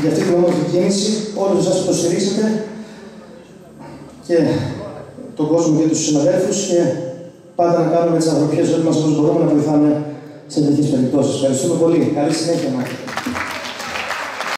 για αυτή την όμορφη κίνηση. Όλους εσάς που το και τον κόσμο και τους συναδέλφους και πάντα να κάνουμε τις ανθρωπιές όλοι μας μπορούμε να βοηθάμε σε τέτοιες περιπτώσεις. Ευχαριστούμε πολύ. Καλή συνέχεια.